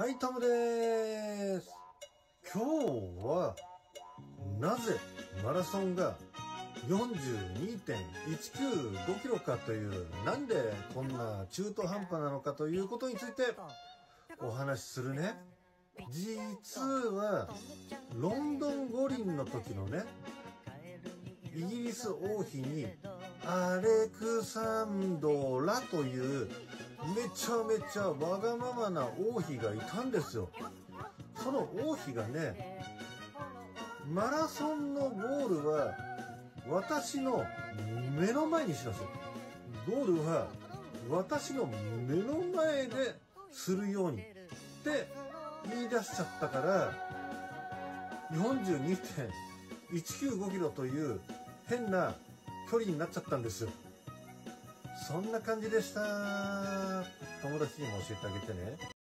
はい、タムです。今日は、なぜマラソンが42.195キロかという、なんでこんな中途半端なのかということについてお話しするね。実は、ロンドン五輪の時のね、イギリス王妃にアレクサンドラというめちゃめちゃわがままな王妃がいたんですよ。その王妃がね、マラソンのゴールは私の目の前にしなさい。ゴールは私の目の前でするようにって言い出しちゃったから42.195キロという変な距離になっちゃったんですよ。そんな感じでした。友達にも教えてあげてね。